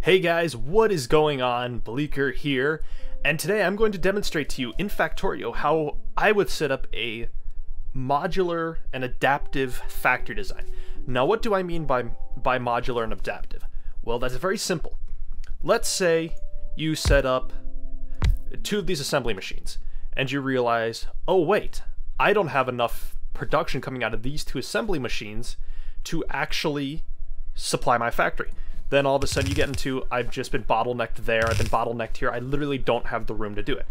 Hey guys, what is going on? Bleaker here, and today I'm going to demonstrate to you in Factorio how I would set up a modular and adaptive factory design. Now what do I mean by, by modular and adaptive? Well, that's very simple. Let's say you set up two of these assembly machines, and you realize, oh wait, I don't have enough production coming out of these two assembly machines to actually supply my factory then all of a sudden you get into I've just been bottlenecked there, I've been bottlenecked here, I literally don't have the room to do it.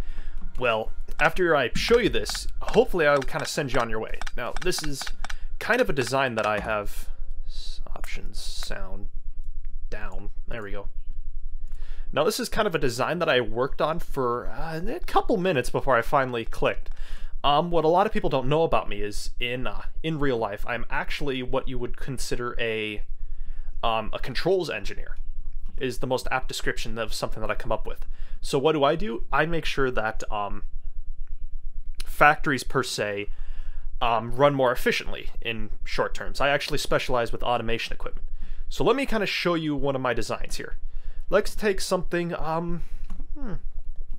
Well, after I show you this, hopefully I'll kind of send you on your way. Now, this is kind of a design that I have options sound down. There we go. Now, this is kind of a design that I worked on for uh, a couple minutes before I finally clicked. Um, what a lot of people don't know about me is in uh, in real life, I'm actually what you would consider a um, a controls engineer is the most apt description of something that I come up with. So what do I do? I make sure that um, factories per se um, run more efficiently in short terms. I actually specialize with automation equipment. So let me kind of show you one of my designs here. Let's take something um, hmm,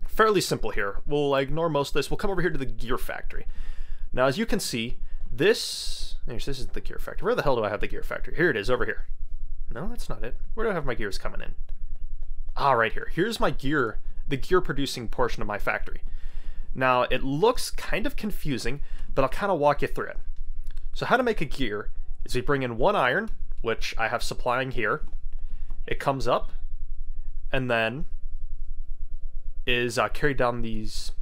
fairly simple here. We'll ignore most of this. We'll come over here to the gear factory. Now, as you can see, this, this isn't the gear factory. Where the hell do I have the gear factory? Here it is, over here. No, that's not it. Where do I have my gears coming in? Ah, right here. Here's my gear, the gear producing portion of my factory. Now, it looks kind of confusing, but I'll kind of walk you through it. So how to make a gear is we bring in one iron, which I have supplying here. It comes up, and then is uh, carried down these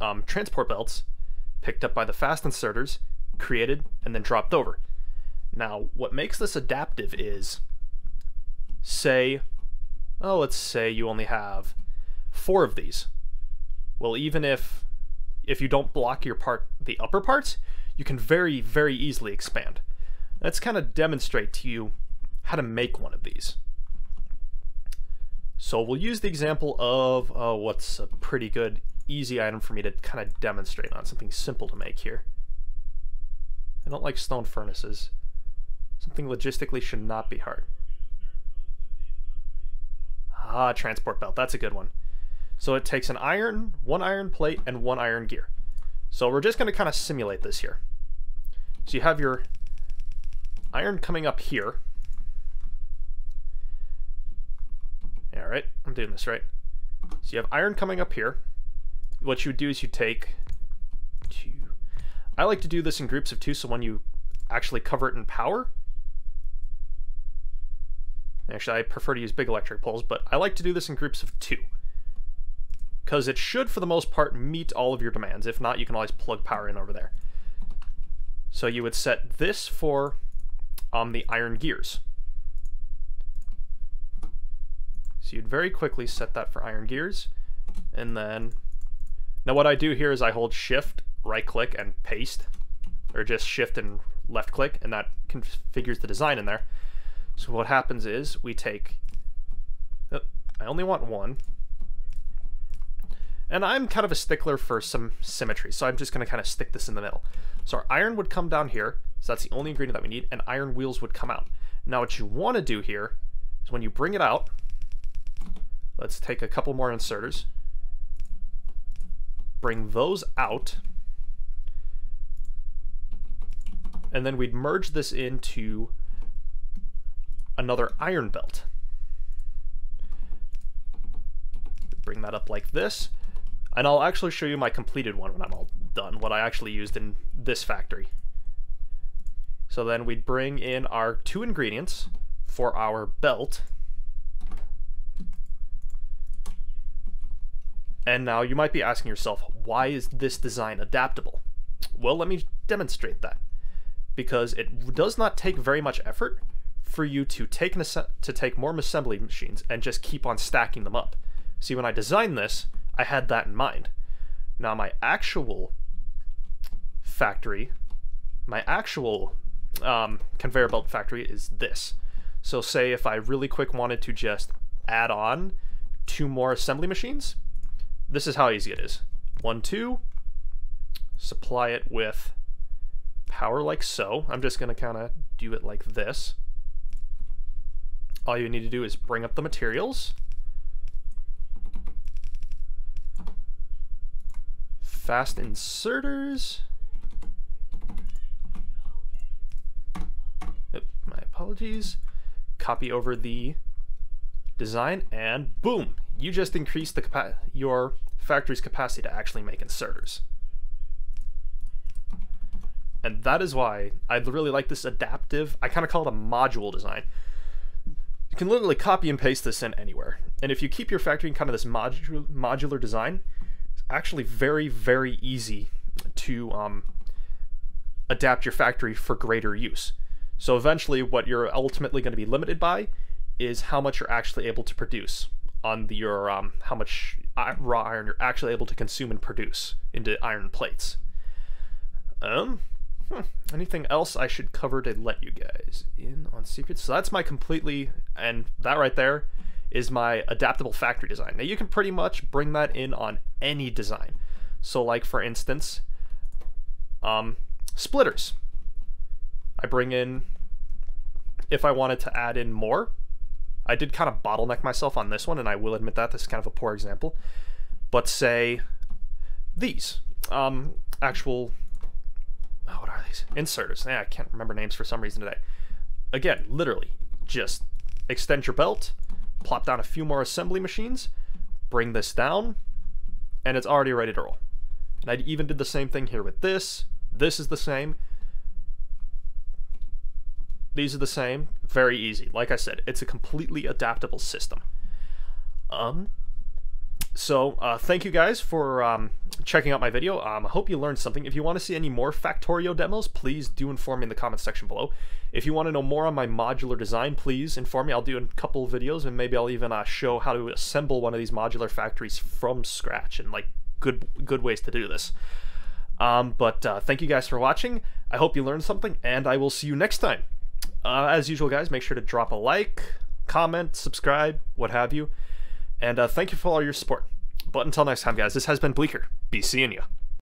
um, transport belts, picked up by the fast inserters, created, and then dropped over. Now, what makes this adaptive is say, oh, let's say you only have four of these. Well, even if if you don't block your part, the upper parts, you can very, very easily expand. Let's kind of demonstrate to you how to make one of these. So we'll use the example of uh, what's a pretty good, easy item for me to kind of demonstrate on, something simple to make here. I don't like stone furnaces. Something logistically should not be hard. Ah, transport belt. That's a good one. So it takes an iron, one iron plate, and one iron gear. So we're just going to kind of simulate this here. So you have your iron coming up here. All right, I'm doing this right. So you have iron coming up here. What you would do is you take two. I like to do this in groups of two, so when you actually cover it in power, Actually, I prefer to use big electric poles, but I like to do this in groups of two. Because it should, for the most part, meet all of your demands. If not, you can always plug power in over there. So you would set this for um, the iron gears. So you'd very quickly set that for iron gears. And then... Now what I do here is I hold shift, right click, and paste. Or just shift and left click, and that configures the design in there. So what happens is we take, oh, I only want one, and I'm kind of a stickler for some symmetry, so I'm just going to kind of stick this in the middle. So our iron would come down here, so that's the only ingredient that we need, and iron wheels would come out. Now what you want to do here is when you bring it out, let's take a couple more inserters, bring those out, and then we'd merge this into another iron belt. Bring that up like this, and I'll actually show you my completed one when I'm all done, what I actually used in this factory. So then we'd bring in our two ingredients for our belt. And now you might be asking yourself, why is this design adaptable? Well, let me demonstrate that. Because it does not take very much effort for you to take an to take more assembly machines and just keep on stacking them up. See, when I designed this, I had that in mind. Now my actual factory, my actual um, conveyor belt factory is this. So say if I really quick wanted to just add on two more assembly machines, this is how easy it is. One, two, supply it with power like so. I'm just going to kind of do it like this all you need to do is bring up the materials. Fast inserters. my apologies. Copy over the design and boom, you just increased the your factory's capacity to actually make inserters. And that is why I really like this adaptive, I kind of call it a module design. You can literally copy and paste this in anywhere. And if you keep your factory in kind of this modu modular design, it's actually very, very easy to um, adapt your factory for greater use. So eventually what you're ultimately going to be limited by is how much you're actually able to produce on the, your um, how much raw iron you're actually able to consume and produce into iron plates. Um, hmm, anything else I should cover to let you guys in on secrets? So that's my completely, and that right there is my adaptable factory design. Now you can pretty much bring that in on any design. So like for instance, um, splitters. I bring in, if I wanted to add in more, I did kind of bottleneck myself on this one, and I will admit that this is kind of a poor example. But say these um, actual these inserters? I can't remember names for some reason today. Again, literally, just extend your belt, plop down a few more assembly machines, bring this down, and it's already ready to roll. And I even did the same thing here with this. This is the same. These are the same. Very easy. Like I said, it's a completely adaptable system. Um, so uh, thank you guys for um, checking out my video. Um, I hope you learned something. If you want to see any more Factorio demos, please do inform me in the comments section below. If you want to know more on my modular design, please inform me. I'll do a couple videos and maybe I'll even uh, show how to assemble one of these modular factories from scratch and like good good ways to do this. Um, but uh, thank you guys for watching. I hope you learned something and I will see you next time. Uh, as usual, guys, make sure to drop a like, comment, subscribe, what have you. And uh, thank you for all your support. But until next time, guys, this has been Bleaker. Be seeing you.